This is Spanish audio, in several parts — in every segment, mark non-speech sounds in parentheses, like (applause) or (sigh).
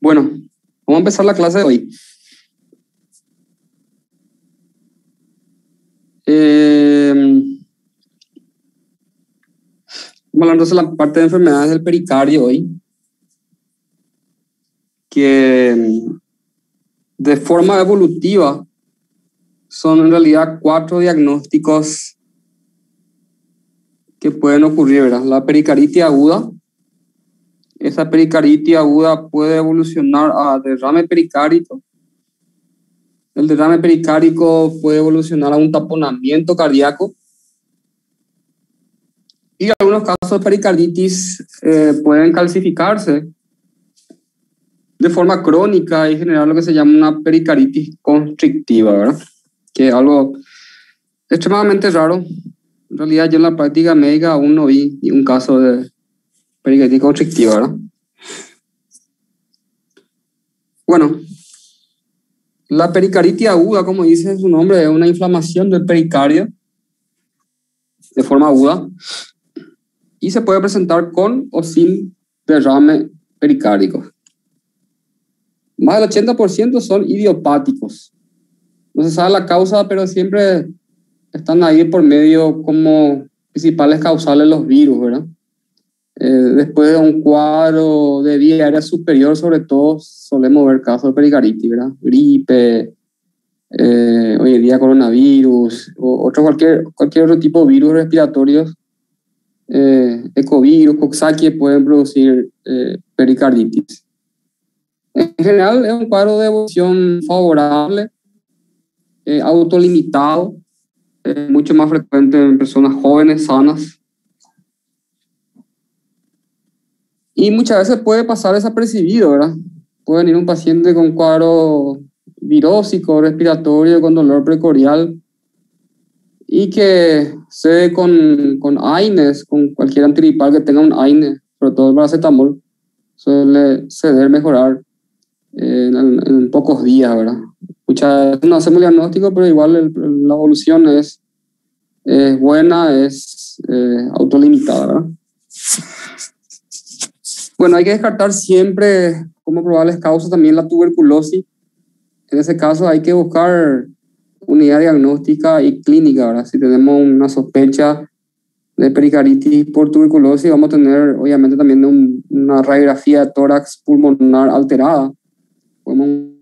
Bueno, vamos a empezar la clase de hoy. Eh, vamos hablando de la parte de enfermedades del pericardio hoy, que de forma evolutiva son en realidad cuatro diagnósticos que pueden ocurrir, ¿verdad? La pericaritis aguda. Esa pericaritis aguda puede evolucionar a derrame pericárico. El derrame pericárico puede evolucionar a un taponamiento cardíaco. Y algunos casos de pericarditis eh, pueden calcificarse de forma crónica y generar lo que se llama una pericaritis constrictiva, ¿verdad? Que es algo extremadamente raro, en realidad yo en la práctica médica aún no vi un caso de pericarditis constrictiva, ¿verdad? Bueno, la pericaritis aguda, como dice su nombre, es una inflamación del pericardio de forma aguda y se puede presentar con o sin derrame pericárdico. Más del 80% son idiopáticos. No se sabe la causa, pero siempre están ahí por medio como principales causales los virus, ¿verdad? Eh, después de un cuadro de vía aérea superior, sobre todo, solemos ver casos de pericaritis, ¿verdad? Gripe, eh, hoy en día coronavirus, o otro cualquier, cualquier otro tipo de virus respiratorios, eh, ecovirus, coxsackie, pueden producir eh, pericarditis. En general es un cuadro de evolución favorable, autolimitado, es mucho más frecuente en personas jóvenes, sanas. Y muchas veces puede pasar desapercibido, ¿verdad? Puede venir un paciente con cuadro virósico, respiratorio, con dolor precordial y que se con, con AINES, con cualquier antigripal que tenga un AINE, sobre todo el paracetamol, suele ceder, mejorar en, en pocos días, ¿verdad? Muchas no hacemos diagnóstico, pero igual la evolución es, buena, es eh, autolimitada. ¿verdad? Bueno, hay que descartar siempre como probables causas también la tuberculosis. En ese caso hay que buscar unidad diagnóstica y clínica. ¿verdad? Si tenemos una sospecha de pericaritis por tuberculosis, vamos a tener obviamente también una radiografía de tórax pulmonar alterada. Podemos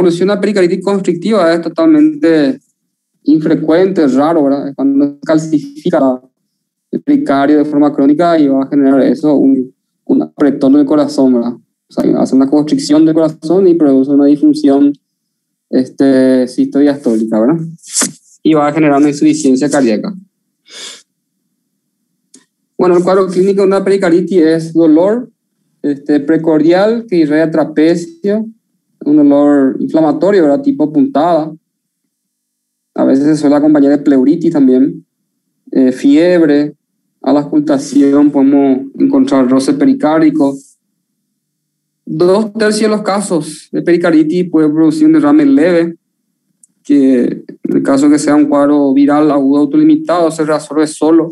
evolución de pericaritis constrictiva es totalmente infrecuente, es raro, ¿verdad? Cuando calcifica el pericardio de forma crónica y va a generar eso un, un apretón del corazón, ¿verdad? O sea, hace una constricción del corazón y produce una disfunción este, sistodiastólica, ¿verdad? Y va a generar una insuficiencia cardíaca. Bueno, el cuadro clínico de una pericaritis es dolor este, precordial que irradia trapecio, un dolor inflamatorio, ¿verdad? Tipo puntada. A veces se suele acompañar de pleuritis también, eh, fiebre, a la ocultación podemos encontrar roce pericárdico. Dos tercios de los casos de pericaritis puede producir un derrame leve, que en el caso que sea un cuadro viral agudo autolimitado se resuelve solo.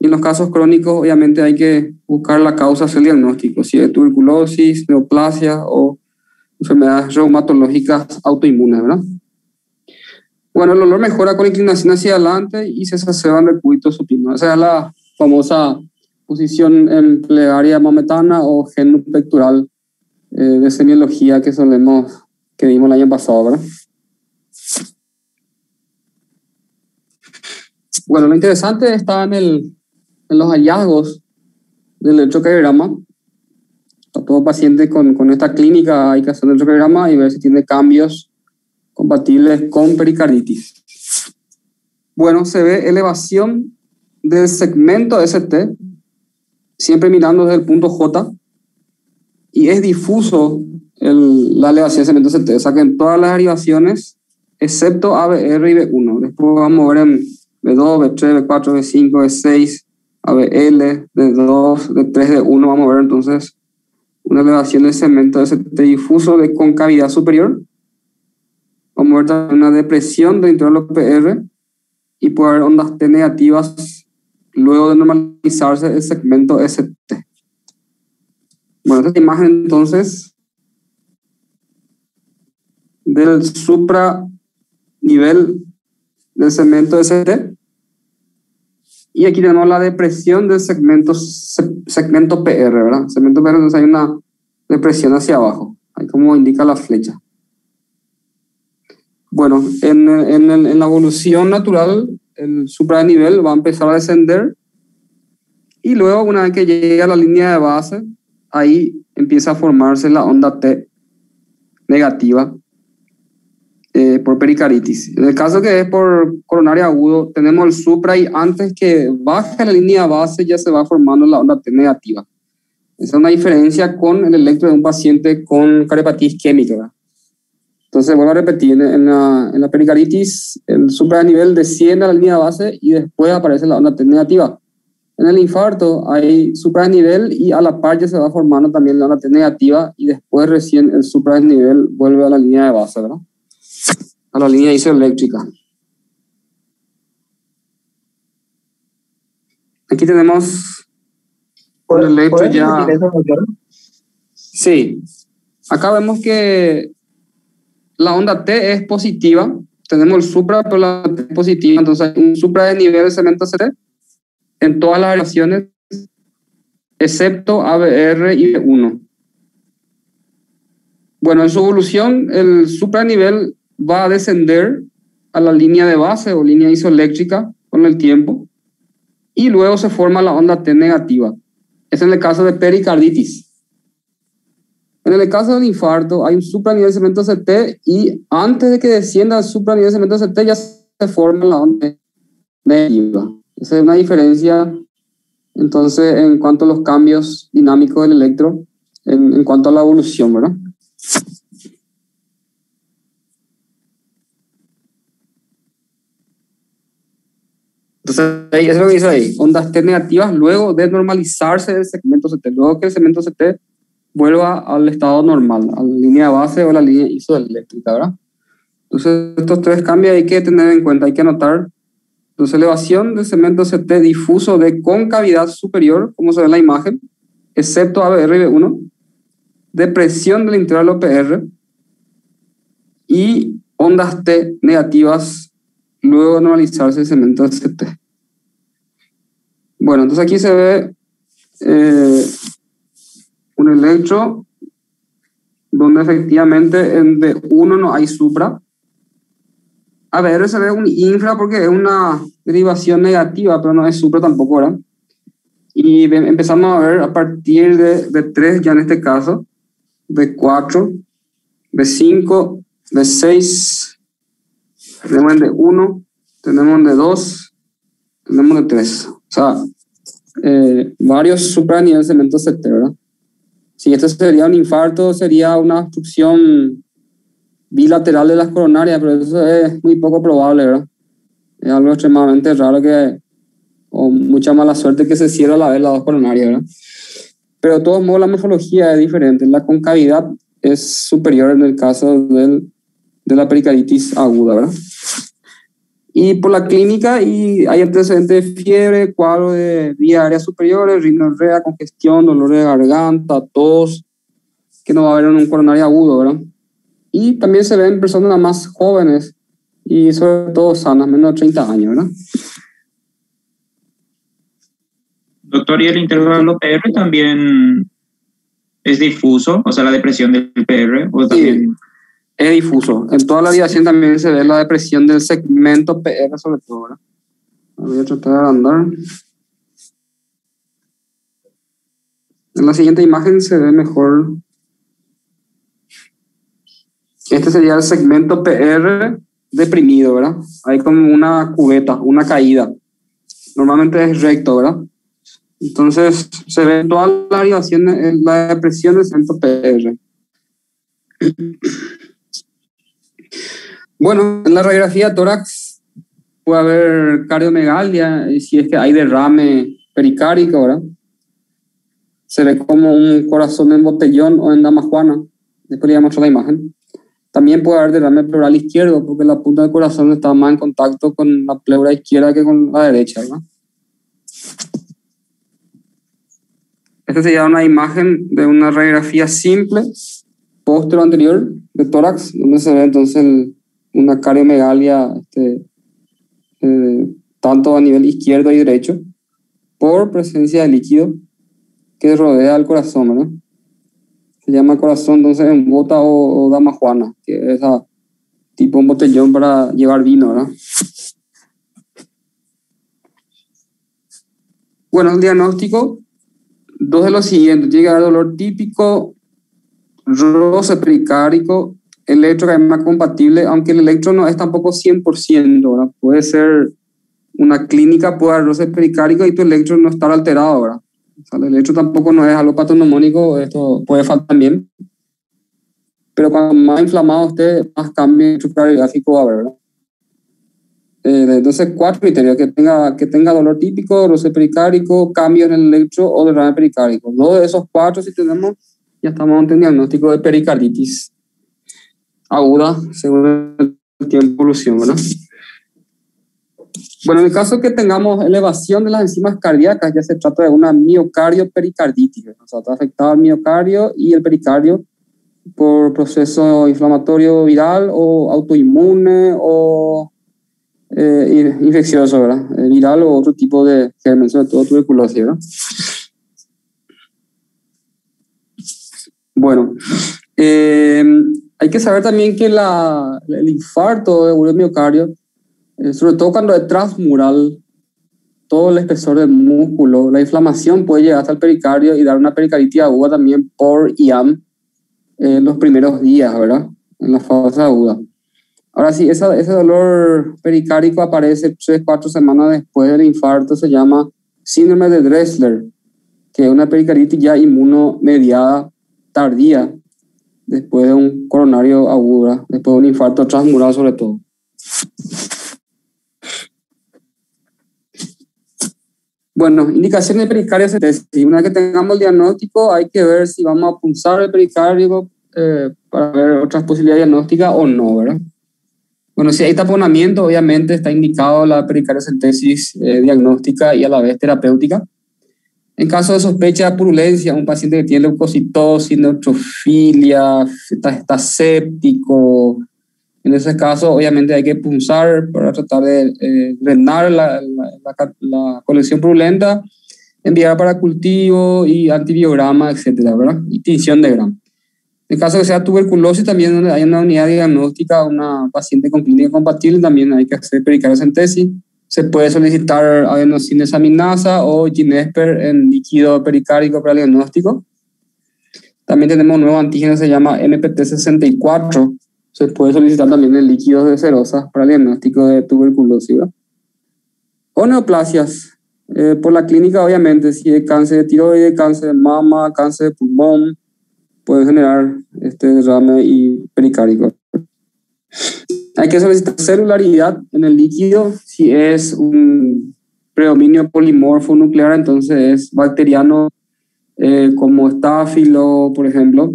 Y en los casos crónicos, obviamente, hay que buscar la causa hacia el diagnóstico, si es tuberculosis, neoplasia o enfermedades reumatológicas autoinmunes, ¿verdad? Bueno, el olor mejora con inclinación hacia adelante y se exacerban del cúbito supino. Esa es la famosa posición en plegaria mametana o gen pectoral eh, de semiología que solemos, que vimos el año pasado, ¿verdad? Bueno, lo interesante está en, el, en los hallazgos del electrocardiograma. A todo paciente con, con esta clínica hay que hacer el electrocardiograma y ver si tiene cambios compatibles con pericarditis. Bueno, se ve elevación del segmento ST, siempre mirando desde el punto J, y es difuso el, la elevación del segmento ST, o sea que en todas las derivaciones, excepto ABR y B1. Después vamos a ver en B2, B3, B4, B5, B6, ABL, D2, D3, D1, vamos a ver entonces una elevación del segmento ST difuso de concavidad superior Vamos a ver una depresión dentro de los PR y puede haber ondas T negativas luego de normalizarse el segmento ST. Bueno, esta imagen entonces del supra nivel del segmento ST. Y aquí tenemos la depresión del segmento, segmento PR, ¿verdad? Segmento PR, entonces hay una depresión hacia abajo, ahí como indica la flecha. Bueno, en, en, en la evolución natural, el supranivel va a empezar a descender y luego, una vez que llega a la línea de base, ahí empieza a formarse la onda T negativa eh, por pericaritis. En el caso que es por coronario agudo, tenemos el supra y antes que baje la línea base ya se va formando la onda T negativa. Esa es una diferencia con el electro de un paciente con carepatía isquémica. Entonces, vuelvo a repetir, en, la, en la, pericaritis, el supranivel desciende a la línea base y después aparece la onda T negativa. En el infarto hay supranivel y a la par ya se va formando también la onda T negativa y después recién el supranivel vuelve a la línea de base, ¿verdad? A la línea isoeléctrica. Aquí tenemos el electro ya... Sí. Acá vemos que la onda T es positiva, tenemos el supra, pero la T es positiva, entonces hay un supra de nivel de cemento CT en todas las relaciones, excepto ABR y B1. Bueno, en su evolución, el supranivel va a descender a la línea de base o línea isoeléctrica con el tiempo y luego se forma la onda T negativa. Es en el caso de pericarditis. En el caso del infarto, hay un supranivel de cemento CT y antes de que descienda el supranivel de cemento CT ya se forma la onda negativa. Esa es una diferencia, entonces, en cuanto a los cambios dinámicos del electro, en, en cuanto a la evolución, ¿verdad? Entonces, eso es lo que dice ahí, ondas T negativas luego de normalizarse el segmento CT, luego que el segmento CT vuelva al estado normal, a la línea base o la línea isoeléctrica, ¿verdad? Entonces, estos tres cambios hay que tener en cuenta, hay que anotar. Entonces, elevación del cemento CT difuso de concavidad superior, como se ve en la imagen, excepto ABR1, depresión del interior OPR y ondas T negativas luego normalizarse el cemento CT. Bueno, entonces aquí se ve eh, un electro donde efectivamente en D1 no hay supra. A ver, se ve un infra porque es una derivación negativa, pero no es supra tampoco, ¿verdad? Y empezamos a ver a partir de, de 3, ya en este caso, de 4, de 5, de 6, tenemos de 1, tenemos de 2, tenemos de 3. O sea, eh, varios supra a nivel cemento CT, ¿verdad? Si esto sería un infarto, sería una obstrucción bilateral de las coronarias, pero eso es muy poco probable, ¿verdad? Es algo extremadamente raro que o mucha mala suerte que se cierra a la vez las dos coronarias, ¿verdad? Pero de todos modos la morfología es diferente. La concavidad es superior en el caso del, de la pericarditis aguda, ¿verdad? Y por la clínica y hay antecedentes de fiebre, cuadro de vía aérea superiores, rinorrea, congestión, dolor de garganta, tos, que no va a haber en un coronario agudo, ¿verdad? Y también se ven personas más jóvenes y sobre todo sanas, menos de 30 años, ¿verdad? Doctor, ¿y el intervalo PR también es difuso? O sea, la depresión del PR. ¿o también... Sí, es difuso. En toda la diación también se ve la depresión del segmento PR, sobre todo. ¿verdad? Voy a tratar de andar. En la siguiente imagen se ve mejor. Este sería el segmento PR deprimido, ¿verdad? Hay como una cubeta, una caída. Normalmente es recto, ¿verdad? Entonces se ve toda la derivación, la depresión del centro PR. Bueno, en la radiografía tórax puede haber cardiomegalia, si es que hay derrame pericárico, ¿verdad? Se ve como un corazón en botellón o en dama juana. Después le voy a mostrar la imagen. También puede haber derrame pleural izquierdo, porque la punta del corazón está más en contacto con la pleura izquierda que con la derecha, ¿verdad? Esta sería una imagen de una radiografía simple, postero anterior de tórax, donde se ve entonces una cardiomegalia este, eh, tanto a nivel izquierdo y derecho, por presencia de líquido que rodea al corazón. Se llama corazón entonces en bota o, o dama juana, que es tipo un botellón para llevar vino. Bueno, el diagnóstico dos de los siguientes. Tiene que dolor típico, roce pericárico, electrocardiograma compatible, aunque el electro no es tampoco 100%, ¿verdad? Puede ser una clínica, puede haber roce pericárico y tu electro no estar alterado, ¿verdad? O sea, el electro tampoco no es algo patognomónico, esto puede faltar también. Pero cuando más inflamado esté, más cambio electrocardiográfico va a haber, ¿verdad? Eh, entonces, cuatro criterios, que tenga, que tenga dolor típico, roce pericárico, cambio en el electro o derrame pericárico. Dos de esos cuatro, si tenemos, ya estamos un diagnóstico de pericarditis aguda según el tiempo de evolución, ¿verdad? Bueno, en el caso que tengamos elevación de las enzimas cardíacas, ya se trata de una miocardio pericarditis, o sea, está afectado el miocardio y el pericardio por proceso inflamatorio viral o autoinmune o eh, infeccioso, ¿verdad? Eh, viral o otro tipo de germen, sobre todo tuberculosis, ¿verdad? Bueno, eh, hay que saber también que la, el infarto de miocardio, eh, sobre todo cuando es transmural, todo el espesor del músculo, la inflamación puede llegar hasta el pericardio y dar una pericarditis aguda también por IAM en los primeros días, ¿verdad? En la fase aguda. Ahora sí, esa, ese dolor pericárico aparece tres, cuatro semanas después del infarto, se llama síndrome de Dressler, que es una pericarditis ya inmunomediada tardía, después de un coronario agudo, después de un infarto transmural sobre todo. Bueno, indicaciones de pericardio Si Una vez que tengamos el diagnóstico, hay que ver si vamos a punzar el pericardio eh, para ver otras posibilidades diagnósticas o no, ¿verdad? Bueno, si hay taponamiento, obviamente está indicado la pericardiocentesis eh, diagnóstica y a la vez terapéutica. En caso de sospecha de purulencia, un paciente que tiene leucocitosis, neutrofilia, está, está séptico, en ese caso, obviamente hay que punzar para tratar de eh, drenar la, la, la, colección purulenta, enviar para cultivo y antibiograma, etcétera, ¿verdad? Y tinción de gramo. En caso de que sea tuberculosis, también hay una unidad diagnóstica, una paciente con clínica compatible, también hay que hacer pericardiocentesis. Se puede solicitar adenosinesaminasa o ginesper en líquido pericárico para el diagnóstico. También tenemos un nuevo antígeno se llama MPT64. Se puede solicitar también en líquidos de cerosa para el diagnóstico de tuberculosis. O neoplasias. Eh, por la clínica, obviamente, si hay cáncer de tiroides, cáncer de mama, cáncer de pulmón, puede generar este derrame y pericárdico. Hay que solicitar celularidad en el líquido si es un predominio polimorfo nuclear, entonces es bacteriano eh, como estáfilo, por ejemplo.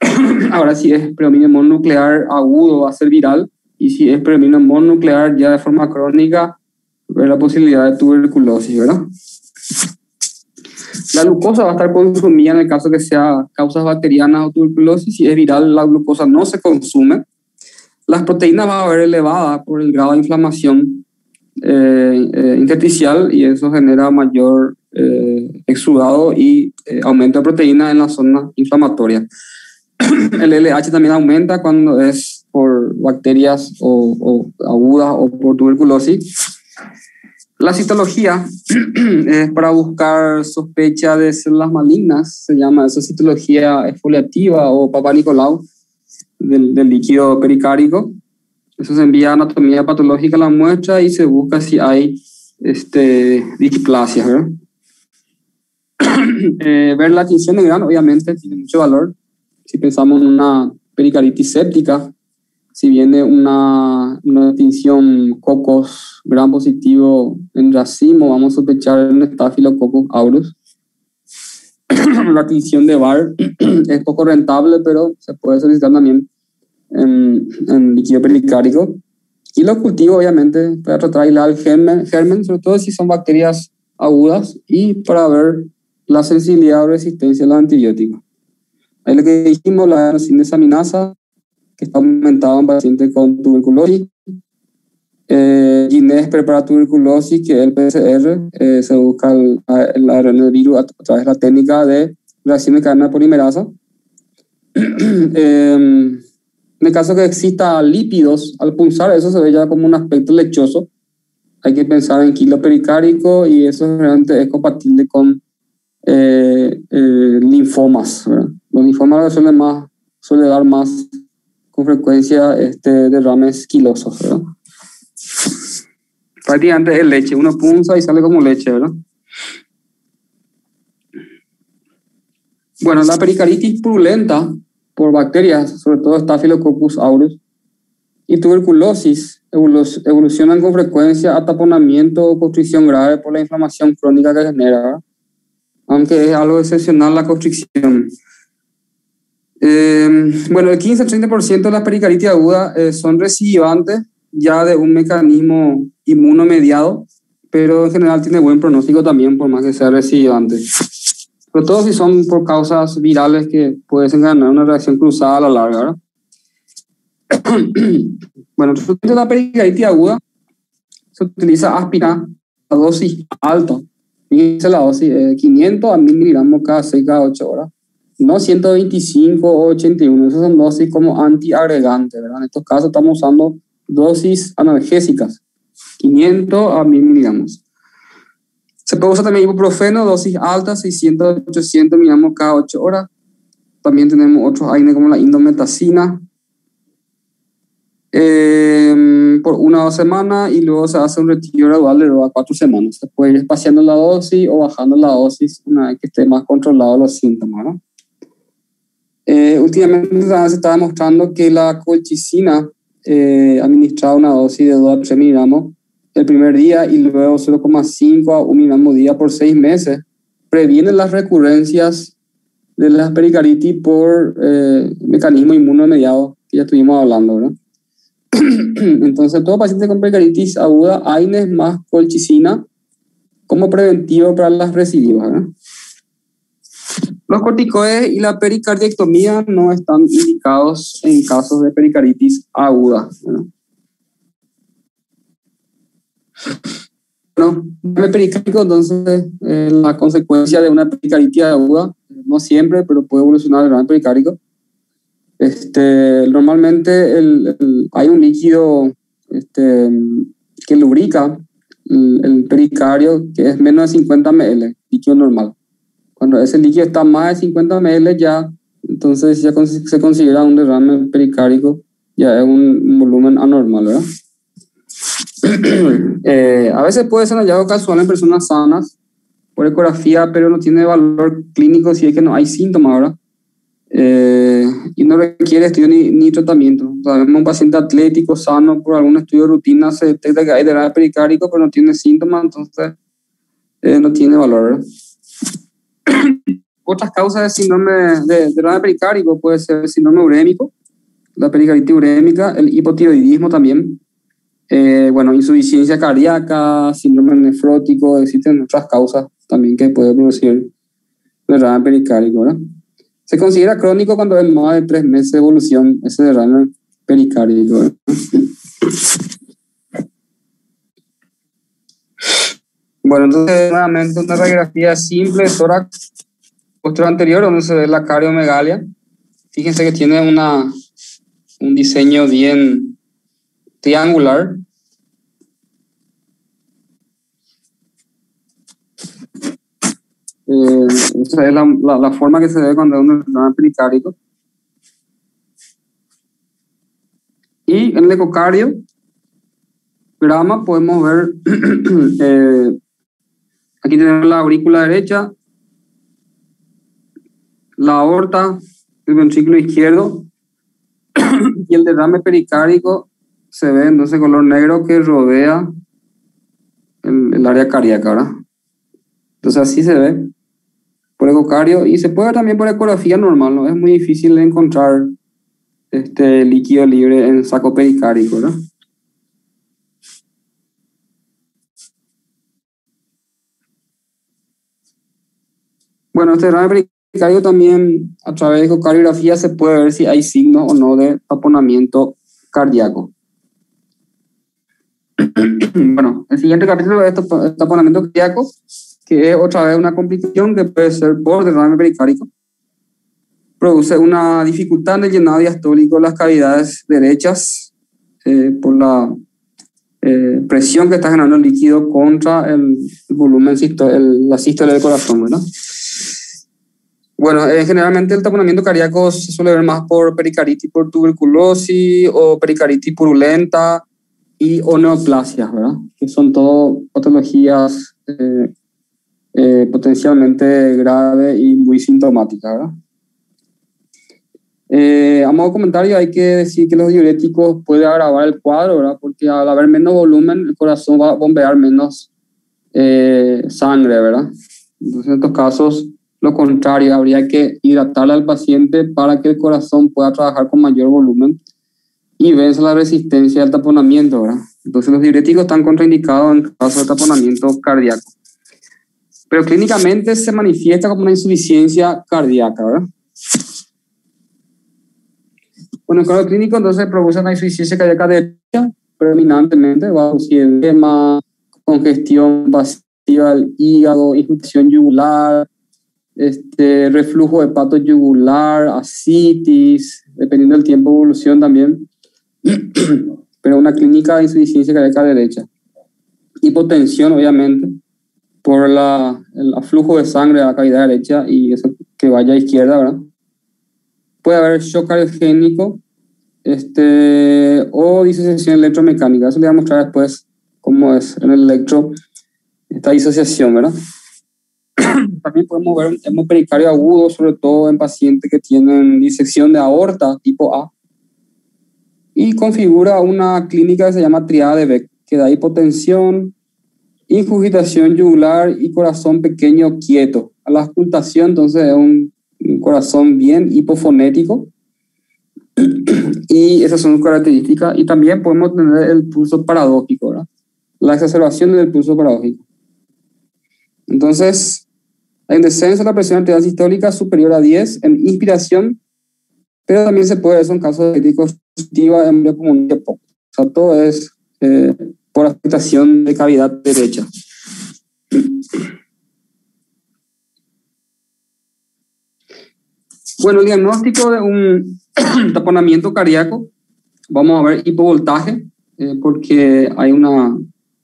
(clears throat) Ahora si es predominio mononuclear agudo va a ser viral y si es predominio mononuclear ya de forma crónica, ver la posibilidad de tuberculosis, ¿verdad? La glucosa va a estar consumida en el caso que sea causas bacterianas o tuberculosis. Si es viral, la glucosa no se consume. Las proteínas van a haber elevada por el grado de inflamación eh, eh, intersticial y eso genera mayor eh, exudado y aumento de proteínas en la zona inflamatoria. (clears throat) El LH también aumenta cuando es por bacterias o, o agudas o por tuberculosis la citología (clears throat) es para buscar sospecha de células malignas, se llama esa citología exfoliativa o Papa Nicolau del, líquido pericárico. Eso se envía a anatomía patológica la muestra y se busca si hay este, displasia. (clears throat) Eh, ver la tinción de grano, obviamente, tiene mucho valor. Si pensamos en una pericaritis séptica, si viene una, una tinción cocos gran positivo en racimo, vamos a sospechar en Staphylococcus aureus. (clears throat) la tinción de bar (clears throat) es poco rentable, pero se puede solicitar también en, en líquido pericárico. Y los cultivos, obviamente, para tratar el germen, germen, sobre todo si son bacterias agudas y para ver la sensibilidad o resistencia a los antibióticos. Ahí lo que dijimos, la desaminasa que está aumentado en pacientes con tuberculosis. Eh, Ginés prepara tuberculosis, que es el PCR, eh, se busca el, el ARN del virus a, través de la técnica de reacción de cadena polimerasa. (clears throat) eh, en el caso que exista lípidos al pulsar, eso se ve ya como un aspecto lechoso. Hay que pensar en kilo pericárico y eso realmente es compatible con eh, eh linfomas. Los linfomas suelen, más, suele dar más con frecuencia este, derrames quilosos, ¿verdad? Prácticamente es leche, uno punza y sale como leche, ¿verdad? Bueno, la pericaritis purulenta por bacterias, sobre todo Staphylococcus aureus, y tuberculosis evolucionan con frecuencia a taponamiento o constricción grave por la inflamación crónica que genera, aunque es algo excepcional la constricción. Eh, bueno, el 15-30% de las pericaritis agudas eh, son recidivantes ya de un mecanismo inmunomediado, pero en general tiene buen pronóstico también, por más que sea recidivante. Sobre todo si son por causas virales que pueden ganar una reacción cruzada a la larga. ¿verdad? (clears throat) bueno, de la pericaritis aguda se utiliza aspirina a dosis alta. Fíjense la dosis, 500 a 1000 miligramos cada 6 cada 8 horas no 125 o 81, esas son dosis como antiagregantes, ¿verdad? En estos casos estamos usando dosis analgésicas, 500 a 1000 miligramos. Se puede usar también ibuprofeno, dosis altas, 600 800 miligramos cada 8 horas. También tenemos otros AINE como la indometacina eh, por una o dos semanas y luego se hace un retiro gradual de dos a cuatro semanas. Se puede ir espaciando la dosis o bajando la dosis una vez que esté más controlado los síntomas, ¿no? Eh, últimamente se está demostrando que la colchicina, eh, administrada una dosis de 2 a 3 miligramos el primer día y luego 0,5 a 1 miligramo día por 6 meses, previene las recurrencias de las pericaritis por eh, mecanismo inmunomediado que ya estuvimos hablando, ¿verdad? (clears throat) Entonces, todo paciente con pericaritis aguda, AINES más colchicina como preventivo para las recidivas. Los corticoides y la pericardiectomía no están indicados en casos de pericaritis aguda. Bueno, pericárdico, entonces, eh, la consecuencia de una pericaritis aguda, no siempre, pero puede evolucionar el gran pericárdico. Este, normalmente el, hay un líquido este, que lubrica el, el, pericardio que es menos de 50 ml, líquido normal. Cuando ese líquido está más de 50 ml ya, entonces ya se considera un derrame pericárico, ya es un volumen anormal, ¿verdad? (clears throat) Eh, a veces puede ser hallazgo casual en personas sanas por ecografía, pero no tiene valor clínico si es que no hay síntomas, ¿verdad? eh, y no requiere estudio ni, ni tratamiento. Sabemos un paciente atlético, sano, por algún estudio de rutina se detecta que hay derrame pericárdico, pero no tiene síntomas, entonces eh, no tiene valor. (clears throat) Otras causas de síndrome de derrame pericárdico puede ser el síndrome urémico, la pericaritis urémica, el hipotiroidismo también, eh, bueno, insuficiencia cardíaca, síndrome nefrótico, existen otras causas también que puede producir derrame pericárdico, ¿verdad? Se considera crónico cuando es más de tres meses de evolución ese derrame pericárdico. Bueno, entonces nuevamente una radiografía simple de tórax posterior anterior donde se ve la cardiomegalia. Fíjense que tiene una, un diseño bien triangular. Eh, esa es la, forma que se ve cuando uno es pericárdico. Y en el ecocardio, grama, podemos ver, (clears throat) eh, aquí tenemos la aurícula derecha, la aorta, el ventrículo izquierdo (clears throat) y el derrame pericárdico se ve entonces color negro que rodea el, el área cardíaca, ¿verdad? Entonces así se ve por ecocardio y se puede ver también por ecografía normal, ¿no? Es muy difícil encontrar este líquido libre en saco pericárdico, ¿no? Bueno, este derrame pericárdico también a través de ecocardiografía se puede ver si hay signos o no de taponamiento cardíaco. (clears throat) bueno, el siguiente capítulo es taponamiento cardíaco, que es otra vez una complicación que puede ser por derrame pericárdico. Produce una dificultad en el llenado diastólico de las cavidades derechas eh, por la eh, presión que está generando el líquido contra el, el volumen, el, la sístole del corazón, ¿verdad? Bueno, eh, generalmente el taponamiento cardíaco se suele ver más por pericaritis por tuberculosis o pericaritis purulenta y o neoplasias, ¿verdad? Que son todo patologías eh, eh, potencialmente graves y muy sintomáticas, ¿verdad? Eh, a modo comentario hay que decir que los diuréticos pueden agravar el cuadro, ¿verdad? Porque al haber menos volumen el corazón va a bombear menos eh, sangre, ¿verdad? Entonces en estos casos lo contrario, habría que hidratar al paciente para que el corazón pueda trabajar con mayor volumen y vence la resistencia al taponamiento, ¿verdad? Entonces los diuréticos están contraindicados en caso de taponamiento cardíaco. Pero clínicamente se manifiesta como una insuficiencia cardíaca, ¿verdad? Bueno, en el caso clínico entonces produce una insuficiencia cardíaca derecha, predominantemente, va a congestión pasiva del hígado, infección yugular, este, reflujo hepato yugular, ascitis, dependiendo del tiempo de evolución también, pero una clínica de insuficiencia cardíaca derecha. Hipotensión, obviamente, por la, el aflujo de sangre a la cavidad derecha y eso que vaya a izquierda, ¿verdad? Puede haber shock cardiogénico este, o disociación electromecánica. Eso le voy a mostrar después cómo es en el electro esta disociación, ¿verdad? (clears throat) También podemos ver hemopericardio agudo, sobre todo en pacientes que tienen disección de aorta tipo A. Y configura una clínica que se llama triada de Beck, que da hipotensión, ingurgitación yugular y corazón pequeño quieto. A la auscultación, entonces, es un, un corazón bien hipofonético. (clears throat) y esas son sus características. Y también podemos tener el pulso paradójico, ¿verdad? La exacerbación del pulso paradójico. Entonces, un descenso de la presión arterial sistólica superior a 10 en inspiración, pero también se puede ver en casos críticos positiva en común de poco. O sea, todo es eh, por afectación de cavidad derecha. Bueno, el diagnóstico de un (clears throat) taponamiento cardíaco, vamos a ver hipovoltaje, eh, porque hay una,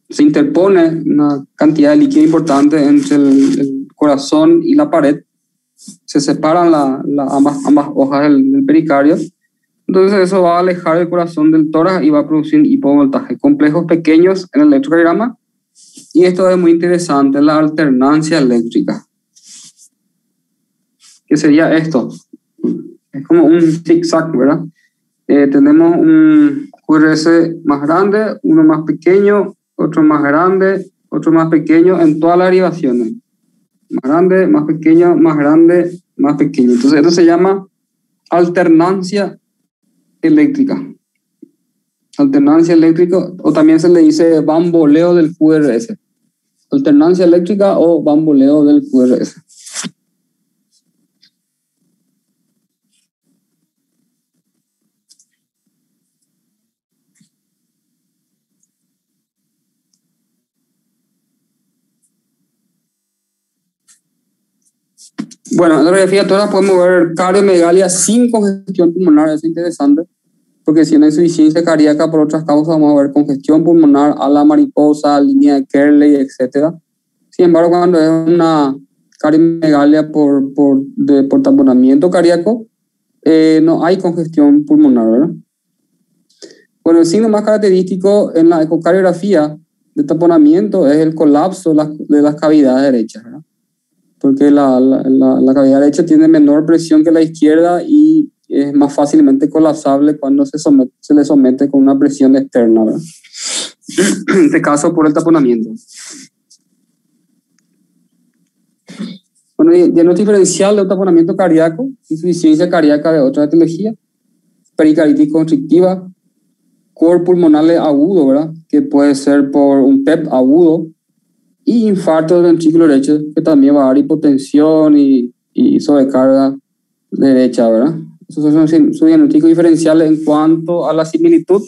se interpone una cantidad de líquido importante entre el, el corazón y la pared. Se separan la, la, ambas, ambas hojas del, del pericardio entonces eso va a alejar el corazón del tórax y va a producir hipovoltaje. Complejos pequeños en el electrocardiograma. Y esto es muy interesante, la alternancia eléctrica. ¿Qué sería esto? es como un zigzag, ¿verdad? Eh, tenemos un QRS más grande, uno más pequeño, otro más grande, otro más pequeño en todas las derivaciones. Más grande, más pequeño, más grande, más pequeño. Entonces, esto se llama alternancia eléctrica. Alternancia eléctrica, o también se le dice bamboleo del QRS. Alternancia eléctrica o bamboleo del QRS. Bueno, en radiografía toda podemos ver cardiomegalia sin congestión pulmonar, es interesante, porque si no hay insuficiencia cardíaca por otras causas, vamos a ver congestión pulmonar a la mariposa, línea de Kerley, etc. Sin embargo, cuando es una cardiomegalia por, por, de, por cardíaco, eh, no hay congestión pulmonar, ¿verdad? Bueno, el signo más característico en la ecocardiografía de taponamiento es el colapso de las, de las cavidades derechas, ¿verdad? Porque la, la, la, cavidad derecha tiene menor presión que la izquierda y es más fácilmente colapsable cuando se, somete, se le somete con una presión externa, ¿verdad? en este caso por el taponamiento. Bueno, diagnóstico diferencial de un taponamiento cardíaco, insuficiencia cardíaca de otra etiología, pericaritis constrictiva, cor pulmonar agudo, ¿verdad? Que puede ser por un PEP agudo, y infarto del ventrículo derecho, que también va a dar hipotensión y, y sobrecarga derecha, ¿verdad? Esos son sus diagnósticos diferenciales en cuanto a la similitud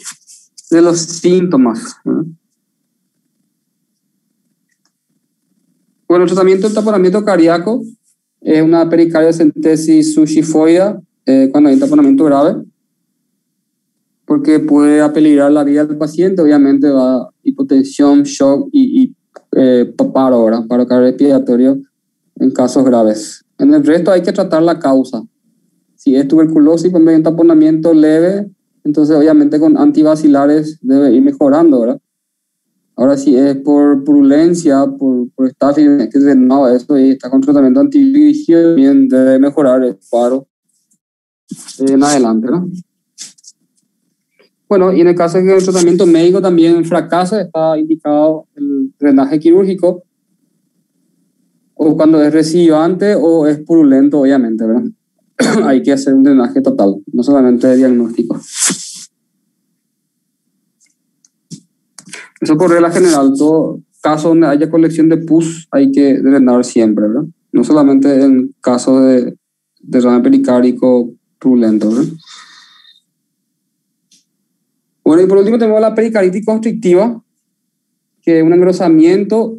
de los síntomas. ¿verdad? Bueno, el tratamiento del taponamiento cardíaco es una pericardiocentesis sushifoida eh, cuando hay taponamiento grave, porque puede apeligrar la vida del paciente, obviamente va hipotensión, shock y, y eh, paro, ahora, paro respiratorio en casos graves. En el resto hay que tratar la causa. Si es tuberculosis con un taponamiento leve, entonces obviamente con antivacilares debe ir mejorando, ¿verdad? Ahora si es por purulencia, por, por estafilococcus, que no, eso y está con tratamiento antivirigio, también debe mejorar el paro en adelante, ¿no? Bueno, y en el caso de que el tratamiento médico también fracasa, está indicado drenaje quirúrgico, o cuando es recidivante o es purulento, obviamente, ¿verdad? (clears throat) Hay que hacer un drenaje total, no solamente diagnóstico. Eso por regla general, todo caso donde haya colección de pus hay que drenar siempre, ¿verdad? No solamente en caso de derrame pericárdico purulento, ¿verdad? Bueno, y por último tenemos la pericaritis constrictiva, que un engrosamiento,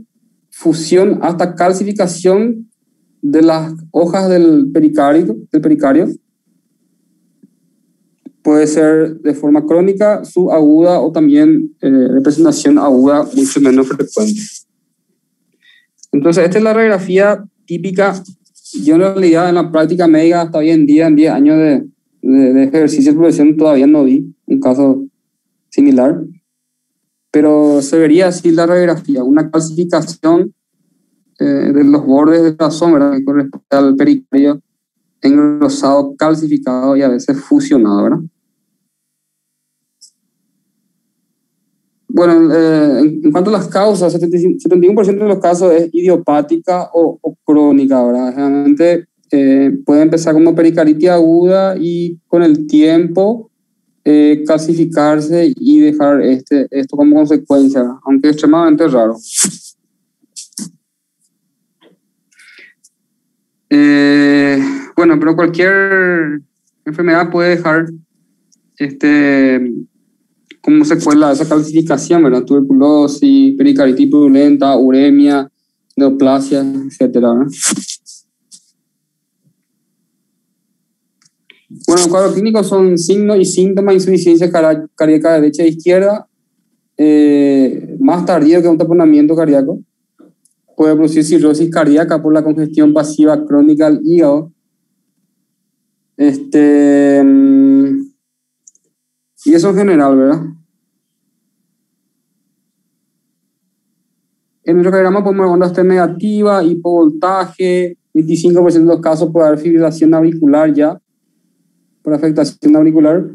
fusión hasta calcificación de las hojas del pericardio, del pericardio. Puede ser de forma crónica, subaguda o también eh, aguda mucho menos frecuente. Entonces, esta es la radiografía típica. Yo en realidad en la práctica médica hasta hoy en día, en 10 años de, de, de ejercicio de profesión, todavía no vi un caso similar, pero se vería así la radiografía, una calcificación eh, de los bordes de la sombra que corresponde al pericardio engrosado, calcificado y a veces fusionado, ¿verdad? Bueno, eh, en, cuanto a las causas, 71% de los casos es idiopática o, o crónica, ¿verdad? Generalmente eh, puede empezar como pericaritis aguda y con el tiempo eh, clasificarse y dejar este, esto como consecuencia, aunque extremadamente raro. Eh, bueno, pero cualquier enfermedad puede dejar este, como secuela esa clasificación, ¿verdad? Tuberculosis, pericaritis purulenta, uremia, neoplasia, etcétera. Bueno, cuadros clínicos son signos y síntomas de insuficiencia cardíaca derecha e izquierda, eh, más tardío que un taponamiento cardíaco. Puede producir cirrosis cardíaca por la congestión pasiva crónica del hígado. Este, mm, y eso en general, ¿verdad? En el diagrama podemos ver onda T negativa, hipovoltaje, 25% de los casos puede haber fibrilación auricular ya por afectación auricular.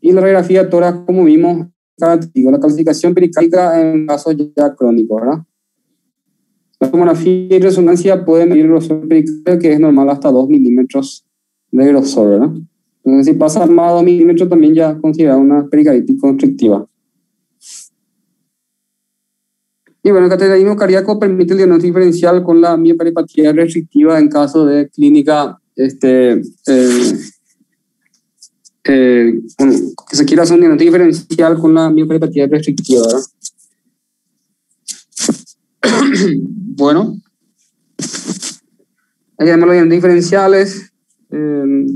Y la radiografía tórax, como vimos, la clasificación pericárdica en casos ya crónicos, ¿verdad? La tomografía y resonancia pueden medir el grosor pericárdico, que es normal hasta 2 milímetros de grosor, ¿verdad? Entonces, si pasa más de 2 milímetros, también ya considera una pericarditis constrictiva. Y bueno, el cateterismo cardíaco permite el diagnóstico diferencial con la mioperipatía restrictiva en caso de clínica este, eh, eh, que se quiera hacer un diagnóstico diferencial con la mioperipatía restrictiva. (clears throat) bueno, ahí tenemos los diagnósticos diferenciales. Eh,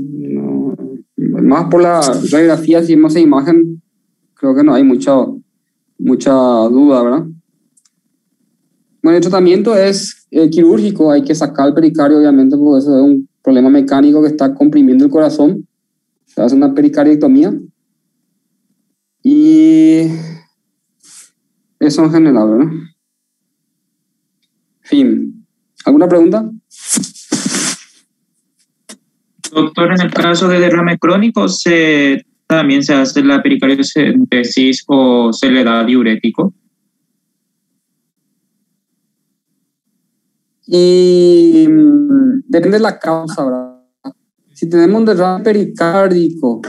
más por la radiografía, si vemos esa imagen, creo que no hay mucha, mucha duda, ¿verdad? Bueno, el tratamiento es eh, quirúrgico, hay que sacar el pericardio, obviamente, porque eso es un problema mecánico que está comprimiendo el corazón. Se hace una pericardiectomía. Y eso en general, ¿verdad? Fin. ¿Alguna pregunta? Doctor, en el caso de derrame crónico, se, ¿también se hace la pericardiocentesis o se le da diurético? Y mm, depende de la causa, ¿verdad? Si tenemos un derrame pericárdico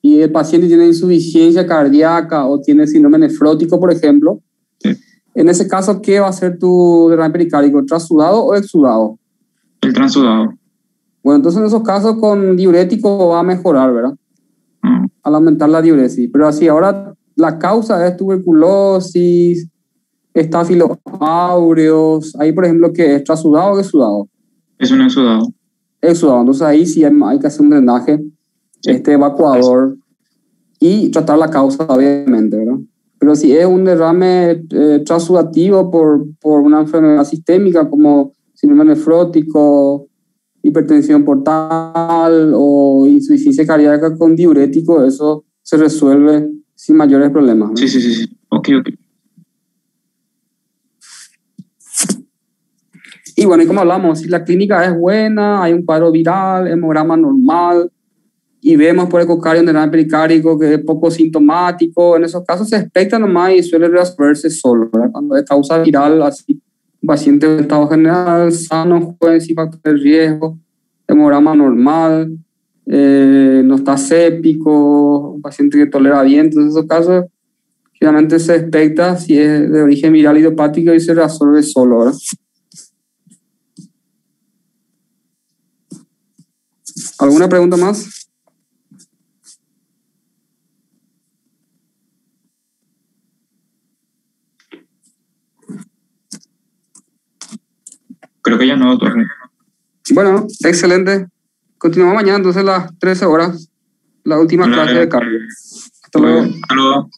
y el paciente tiene insuficiencia cardíaca o tiene síndrome nefrótico, por ejemplo, en ese caso, ¿qué va a ser tu derrame pericárdico? ¿Transudado o exudado? El transudado. Bueno, entonces en esos casos con diurético va a mejorar, ¿verdad? Mm. Al aumentar la diuresis. Pero así, ahora la causa es tuberculosis, estafilos áureos. Ahí, por ejemplo, ¿qué es? ¿Trasudado o exudado? Es un exudado. Exudado. Entonces ahí sí hay, que hacer un drenaje este evacuador y tratar la causa, obviamente, ¿verdad? Pero si es un derrame eh, transudativo por, por una enfermedad sistémica como síndrome nefrótico, hipertensión portal o insuficiencia cardíaca con diurético, eso se resuelve sin mayores problemas. Sí, sí, sí, sí. Ok, ok. Y bueno, y como hablamos, si la clínica es buena, hay un cuadro viral, hemograma normal, y vemos por ecocardio un derrame pericárdico que es poco sintomático, en esos casos se expecta nomás y suele resolverse solo, ¿verdad? Cuando es causa viral, así paciente de estado general, sano, joven, sin factor de riesgo, hemograma normal, eh, no está séptico, un paciente que tolera bien, entonces en esos casos generalmente se expecta si es de origen viral idiopático y se resuelve solo, ¿verdad? ¿Alguna pregunta más? Creo que ya no, doctor. Bueno, excelente. Continuamos mañana, entonces, las 13 horas, la última clase de cardio. Hasta luego. Hasta luego.